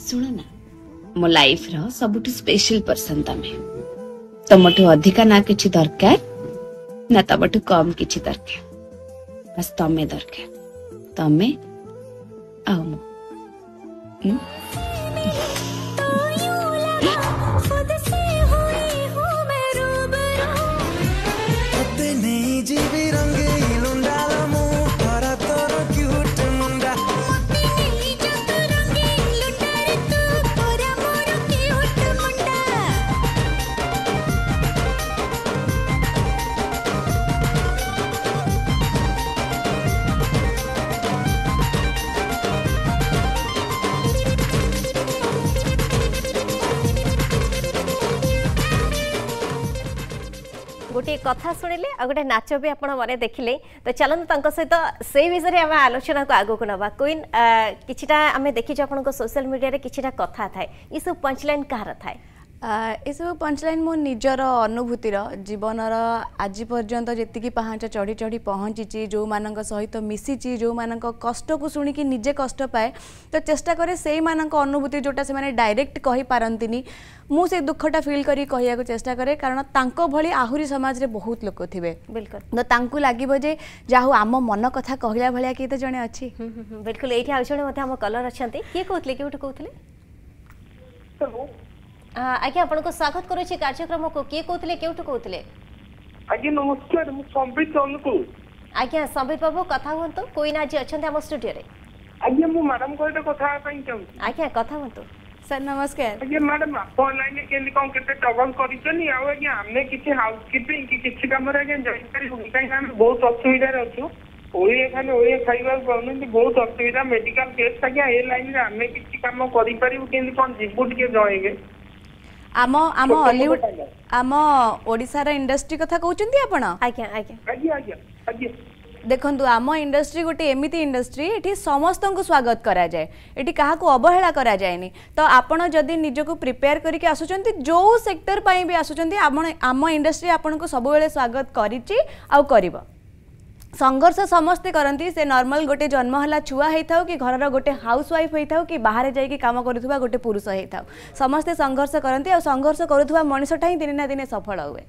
ଶୁଣ ନା ମୋ ଲାଇଫର ସବୁଠୁ ସ୍ପେଶାଲ ପର୍ସନ ତମେ ତମଠୁ ଅଧିକା ନା କିଛି ଦରକାର ନା ତମଠୁ କମ୍ କିଛି ଦରକାର ବାସ୍ ତମେ ଦରକାର ତମେ ଆଉ ମୁଁ গোটিয়ে কথা শুণিলে আর গোটে নাচ বি আপনার মনে দেখলে তো চলতু তাঁর সহিত সেই বিষয়ে আমি আলোচনা আগুক নেওয়া কুইন কিছুটা আমি দেখিছু আপনার সোশিয়াল মিডিয়ায় কিছুটা কথা থাকে এসব পঞ্চলাইন কাহার থাকে ଏସବୁ ପଞ୍ଚ ଲାଇନ୍ ମୋ ନିଜର ଅନୁଭୂତିର ଜୀବନର ଆଜି ପର୍ଯ୍ୟନ୍ତ ଯେତିକି ପାହାଞ୍ଚ ଚଢ଼ି ଚଢ଼ି ପହଞ୍ଚିଛି ଯେଉଁମାନଙ୍କ ସହିତ ମିଶିଛି ଯେଉଁମାନଙ୍କ କଷ୍ଟକୁ ଶୁଣିକି ନିଜେ କଷ୍ଟ ପାଏ ତ ଚେଷ୍ଟା କରେ ସେଇମାନଙ୍କ ଅନୁଭୂତି ଯେଉଁଟା ସେମାନେ ଡାଇରେକ୍ଟ କହିପାରନ୍ତିନି ମୁଁ ସେ ଦୁଃଖଟା ଫିଲ୍ କରି କହିବାକୁ ଚେଷ୍ଟା କରେ କାରଣ ତାଙ୍କ ଭଳି ଆହୁରି ସମାଜରେ ବହୁତ ଲୋକ ଥିବେ ବିଲକୁଲ ତ ତାଙ୍କୁ ଲାଗିବ ଯେ ଯାହା ହଉ ଆମ ମନ କଥା କହିଲା ଭଳିଆ କିଏ ତ ଜଣେ ଅଛି ବିଲକୁଲ ଏଇଠି ଆଉ ଜଣେ ମଧ୍ୟ ଆମ କଲର୍ ଅଛନ୍ତି କିଏ କହୁଥିଲେ କେଉଁଠୁ କହୁଥିଲେ আজ্ঞা আপনার স্বাগত করছি কার্যক্রম কি কৌলে কেউঠু কৌলে আজ্ঞা নমস্কার মু সম্বিত অনুকূল আজ্ঞা সম্বিত বাবু কথা হুঁতু কোইন আজ অনেক আমার স্টুডিওরে আজ্ঞা মু ম্যাডাম কইতে কথা পাই চাহুছি আজ্ঞা কথা হুঁতু ସାର୍ ନମସ୍କାର ଆଜ୍ଞା ମ୍ୟାଡାମ ଆପଣ ଲାଇନରେ କେମିତି କଣ କେତେ ଟ୍ରଗଲ୍ କରିଛନ୍ତି ଆଉ ଆଜ୍ଞା ଆମେ କିଛି ହାଉସ୍ କିପିଂ କି କିଛି କାମରେ ଆଜ୍ଞା ଯାଇପାରିବୁନି କାହିଁକି ଆମେ ବହୁତ ଅସୁବିଧାରେ ଅଛୁ ଓଡ଼ିଆ ଖାଲି ଓଡ଼ିଆ ଖାଇବାକୁ ପାଉନାହାନ୍ତି ବହୁତ ଅସୁବିଧା ମେଡିକାଲ କେସ୍ ଆଜ୍ଞା ଏ ଲାଇନରେ ଆମେ କିଛି କାମ କରିପାରିବୁ କେମିତି କଣ ଯିବୁ ଟିକେ ଜଣେଇବେ ଆମ ଆମ ଅଲିଉଡ୍ ଆମ ଓଡ଼ିଶାର ଇଣ୍ଡଷ୍ଟ୍ରି କଥା କହୁଛନ୍ତି ଆପଣ ଆଜ୍ଞା ଆଜ୍ଞା ଦେଖନ୍ତୁ ଆମ ଇଣ୍ଡଷ୍ଟ୍ରି ଗୋଟେ ଏମିତି ଇଣ୍ଡଷ୍ଟ୍ରି ଏଠି ସମସ୍ତଙ୍କୁ ସ୍ୱାଗତ କରାଯାଏ ଏଠି କାହାକୁ ଅବହେଳା କରାଯାଏନି ତ ଆପଣ ଯଦି ନିଜକୁ ପ୍ରିପେୟାର କରିକି ଆସୁଛନ୍ତି ଯେଉଁ ସେକ୍ଟର ପାଇଁ ବି ଆସୁଛନ୍ତି ଆପଣ ଆମ ଇଣ୍ଡଷ୍ଟ୍ରି ଆପଣଙ୍କୁ ସବୁବେଳେ ସ୍ୱାଗତ କରିଛି ଆଉ କରିବ সংঘর্ষ সমস্তে করতে সে নর্মাল গোটে জন্ম হলা ছুয়া হয়ে থাও কি ঘরের গোটে হাউস ওয়াইফ হয়ে থাও কি বাহারে যাই কাম করুবা গোটে পুরুষ হয়ে থাও সমস্তে সংঘর্ষ করতে আঘর্ষ করুবা মনিষটা হি দিনে না দিনে সফল হুয়ে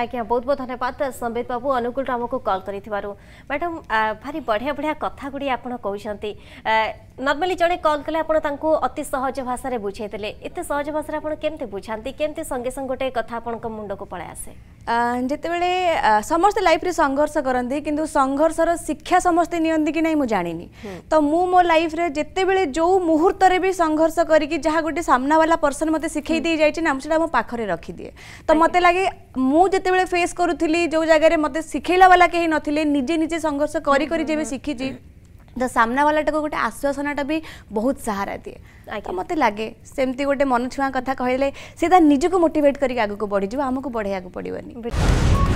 আজ্ঞা বহুত বহুত ধন্যবাদ সম্বিত বাবু অনুকূল আমাকে কল করে ম্যাডাম ভারি বঢ়িয়া বঢ়িয়া কথা গুড়ি আপনার কৌশান্তি নর্মালি জনে কল কলে আপনার তাঁকু অতি সহজ ভাষায় বুঝাইলে এত সহজ ভাষায় আপনার কেমতি বুঝাতে কেমতি সঙ্গে সঙ্গে গোটে কথা আপনার মুন্ডক পড়াই আসে ଯେତେବେଳେ ସମସ୍ତେ ଲାଇଫ୍ରେ ସଂଘର୍ଷ କରନ୍ତି କିନ୍ତୁ ସଂଘର୍ଷର ଶିକ୍ଷା ସମସ୍ତେ ନିଅନ୍ତି କି ନାହିଁ ମୁଁ ଜାଣିନି ତ ମୁଁ ମୋ ଲାଇଫ୍ରେ ଯେତେବେଳେ ଯେଉଁ ମୁହୂର୍ତ୍ତରେ ବି ସଂଘର୍ଷ କରିକି ଯାହା ଗୋଟେ ସାମ୍ନାବାଲା ପର୍ସନ୍ ମୋତେ ଶିଖେଇ ଦେଇ ଯାଇଛି ନା ସେଇଟା ମୋ ପାଖରେ ରଖିଦିଏ ତ ମୋତେ ଲାଗେ ମୁଁ ଯେତେବେଳେ ଫେସ୍ କରୁଥିଲି ଯେଉଁ ଜାଗାରେ ମୋତେ ଶିଖେଇଲା ବାଲା କେହି ନଥିଲେ ନିଜେ ନିଜେ ସଂଘର୍ଷ କରି କରି ଯେବେ ଶିଖିଛି ତ ସାମ୍ନାବାଲାଟାକୁ ଗୋଟେ ଆଶ୍ୱାସନାଟା ବି ବହୁତ ସାହାରା ଦିଏ ତ ମୋତେ ଲାଗେ ସେମିତି ଗୋଟେ ମନ ଛୁଆଙ୍କ କଥା କହିଲେ ସେ ତା ନିଜକୁ ମୋଟିଭେଟ୍ କରିକି ଆଗକୁ ବଢ଼ିଯିବ ଆମକୁ ବଢ଼େଇବାକୁ ପଡ଼ିବନି